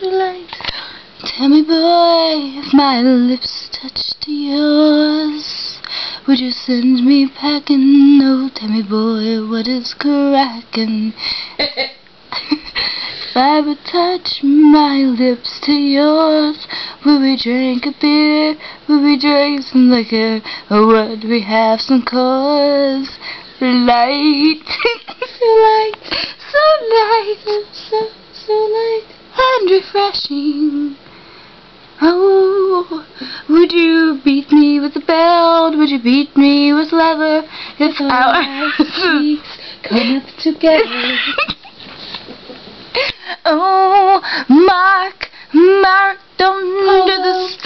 so light. Tell me, boy, if my lips touched yours, would you send me packing? Oh, tell me, boy, what is cracking? if I would touch my lips to yours, would we drink a beer? Would we drink some liquor? Or would we have some cause? Light, so light, so light, so, refreshing. Oh, would you beat me with a belt? Would you beat me with leather? If our cheeks come up together. oh, Mark, Mark, don't do this.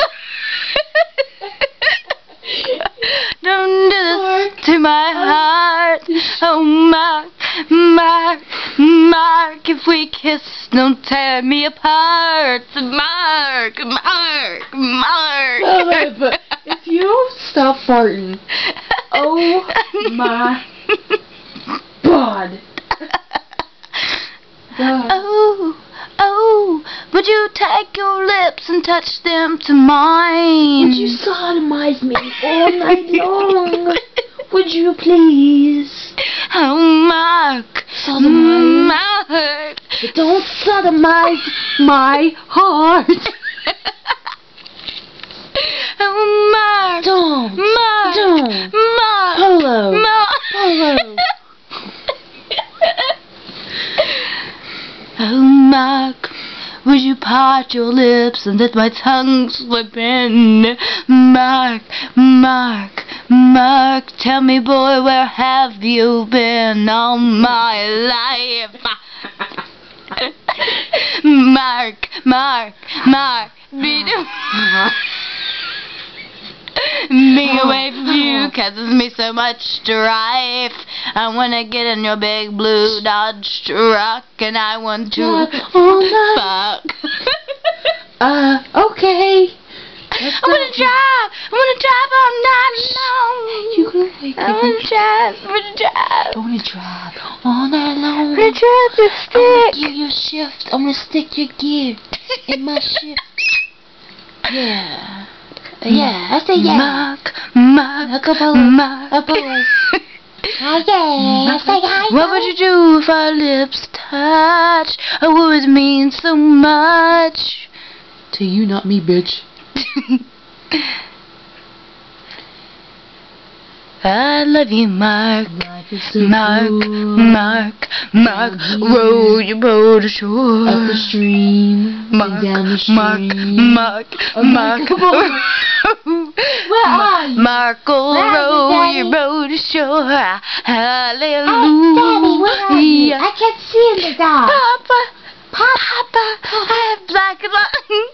don't do this to my heart. Oh, Mark, Mark, Mark, if we kiss, don't tear me apart. Mark, Mark, Mark. Philip, if you stop farting, oh my god. God. Oh, oh, would you take your lips and touch them to mine? Would you sodomize me all night long? Would you please? Oh, Mark. Sodomize. Mark. But don't sodomize my heart. Oh, Mark. Don't. Mark. Don't. Mark. Polo. Mark. Polo. Oh, Mark, would you part your lips and let my tongue slip in? Mark, Mark, Mark, tell me, boy, where have you been all my life? Mark, Mark, Mark, be Being away from you causes me so much strife. I wanna get in your big blue Dodge truck and I want to fuck. Uh, okay. I wanna drive. I wanna drive all night long. You can wake I up wanna drive. I wanna drive. I wanna drive all night long. I wanna drive the I'm gonna give you a shift. I'm gonna stick your gear in my shift. Yeah. Mm. Yeah, I say yeah. Mark, Mark, A couple- Mark. a couple- Oh yeah, I say yeah. What would you do if our lips touch? Oh, would it mean so much? To you, not me, bitch. I love you, Mark. So Mark, cool. Mark, Mark, row your boat ashore. Up the stream, Mark, down the stream. Mark, Mark. come on. Where are you? Mark will Where are you, row your boat ashore. Hallelujah. Oh, Daddy, where are you? I can't see in the dark. Papa, Papa, I have black lung.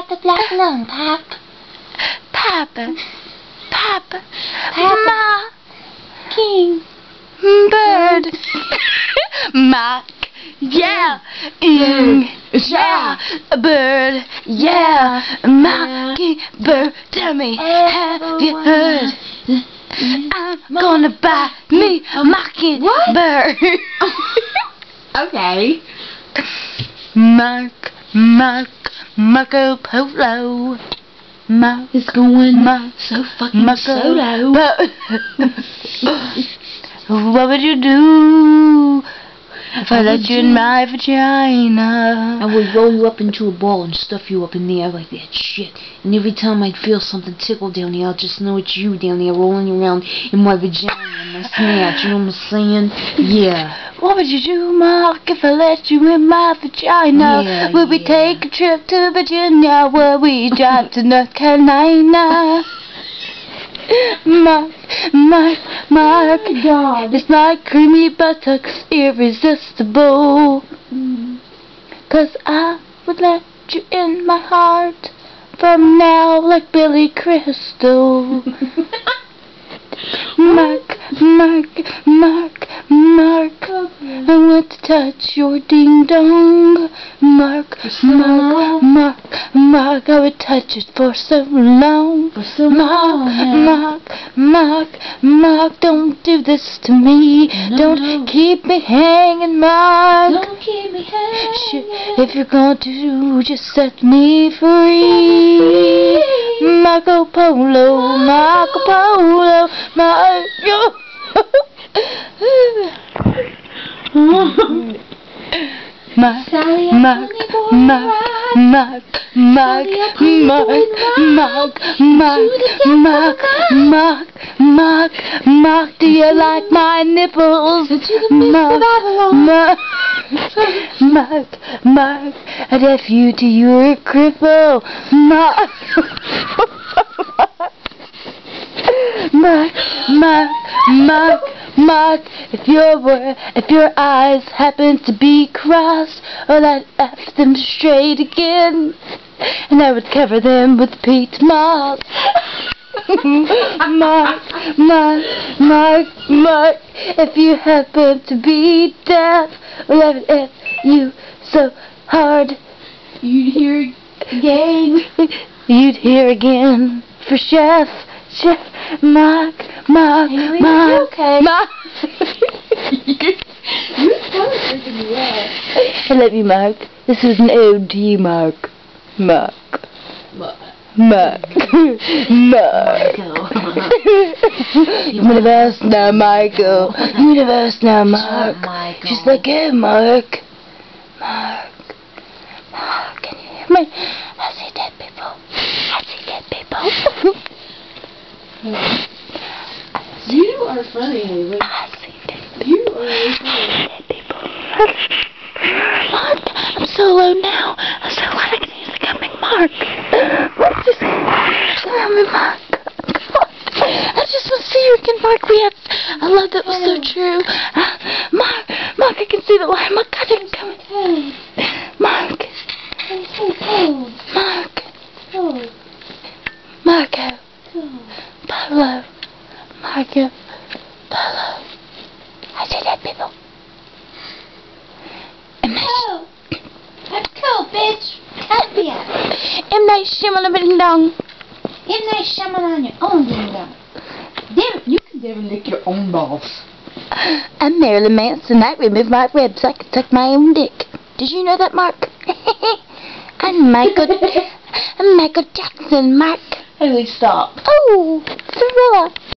I think I got the black lung, Pop. Papa, Papa, Papa. Ma, King. bird, Mark, yeah, mm, yeah, bird, yeah, Marky bird, tell me, have you heard? I'm gonna buy me a mockingbird. Okay. Mark, Mark, Marco Polo. Mark, is going Mark, so fucking Marco solo. What would you do I let you in my vagina? I would roll you up into a ball and stuff you up in the air like that shit. And every time I'd feel something tickle down there, I'd just know it's you down there rolling around in my vagina and my snatch. You know what I'm saying? Yeah. What would you do, Mark, if I let you in my vagina? Yeah, would we yeah. take a trip to Virginia? Would we drive to North Carolina? Mark, Mark, Mark. Oh God. It's like creamy buttocks, irresistible. Cause I would let you in my heart from now like Billy Crystal. Mark, Mark, Mark, Mark. I want to touch your ding dong. Mark, Mark, Mark, Mark. I would touch it for so long. For so Mark, long. Mark, Mark, Mark, don't do this to me. No, don't no. keep me hanging, Mark. Don't keep me hanging. If you're going to just set me free, Marco Polo, Marco Polo, Marco. Mark, Mark, Mark, Mark, Mark, Mark, Mark, Mark, Mark, Mark, Mark, Mark, do you like my nipples? Mark, Mark, Mark, Mark, a nephew to your cripple. Mark, Mark, Mark, Mark, Mark, if your if your eyes happen to be crossed, well oh, I'd F them straight again, and I would cover them with peat moss. Mark, Mark, Mark, Mark, if you happen to be deaf, oh, well I would F you so hard You'd hear gang. you'd hear again for Chef, Chef, Mark, Mark, Haley, Mark, okay? Mark. You sound freaking me. I love you, Mark. This is an ode to you, Mark. Mark. Mark. Mark. Universe now, Michael. Universe now, Mark. Michael. Just like it, Mark. Mark. Mark, can you hear me? I see dead people. I see dead people. You are funny. I dead You are really funny. Mark, I'm so low now. I'm so glad I can hear the coming Mark. Just tell me, Mark. I just want to see you again, Mark. We had a love that was so true. Uh, Mark, Mark, I can see the light. Mark, I'm coming. Hey, Mark, I'm so cold. Mark, Pablo, Marco, Pablo. I see dead people. M. Night, Oh, I'm cold, bitch. Help me out. M. Night Shyamalan Dong. M. Night Shyamalan, your own ding dong. Damn, you can never lick your own balls. I'm Marilyn Manson. I remove my ribs. I can suck my own dick. Did you know that, Mark? I'm Michael. I'm Michael Jackson, Mark. Haley, stop. Oh, Thriller.